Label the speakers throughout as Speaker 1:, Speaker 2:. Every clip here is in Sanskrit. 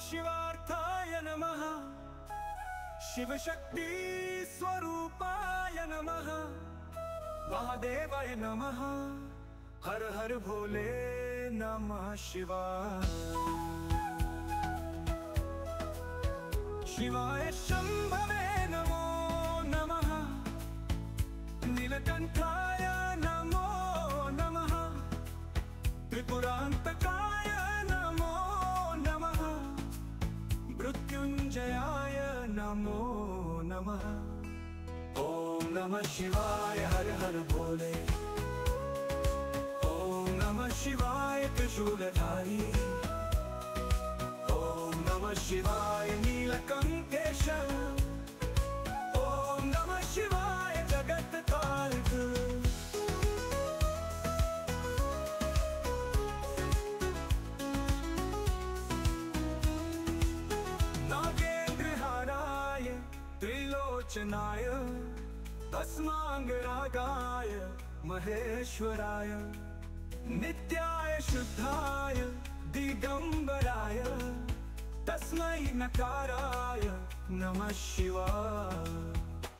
Speaker 1: शिवार्थाय नमः। शिवशक्ति स्वरूपाय नमः। महादेवाय नमः। हर हर भोले नमः शिवाय। शिवाय शम्भवे नमो नमः। नीलकण्ठाय मृत्युञ्जयाय नमो नमः। ॐ नमः शिवाय हर हर भोले ॐ नमः शिवाय त्रिशूलधारी। ॐ नमः शिवाय नीलकण्ठेश त्रिलोचनाय तस्माङ्गरागाय, महेश्वराय, नित्याय शुद्धाय, दिगम्बराय, तस्मै नकाराय, नमः शिवाय।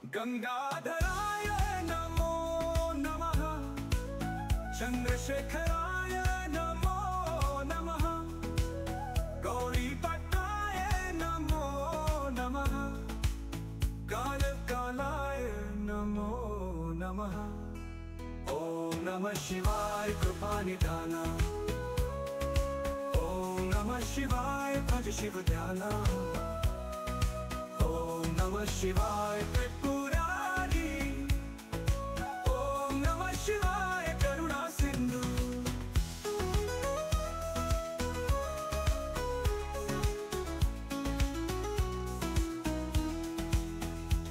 Speaker 1: गङ्गाधराय नमो नमः, चन्द्रशेखराय नमो नमः। नमः शिवाय कृपानिधान ॐ नमः शिवाय भज शिव ध्यान ॐ नमः शिवाय त्रिपुरारी। ॐ नमः शिवाय करुणा सिन्धु।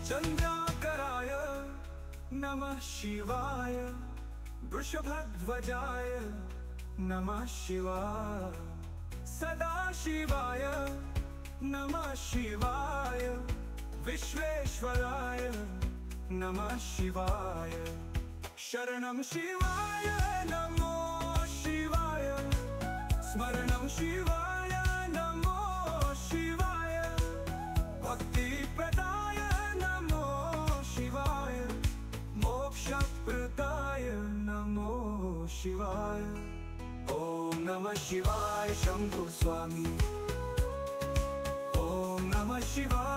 Speaker 1: चन्द्राकराय नमः शिवाय वृषभध्वजाय नमः शिवाय सदाशिवाय नमः शिवाय विश्वेश्वराय नमः शिवाय शरणं शिवाय नमो शिवाय स्मरणं शिवाय नमो शिवाय भक्तिप्रदाय नमः शिवाय शम्भुरस्वामी ॐ नमः शिवाय।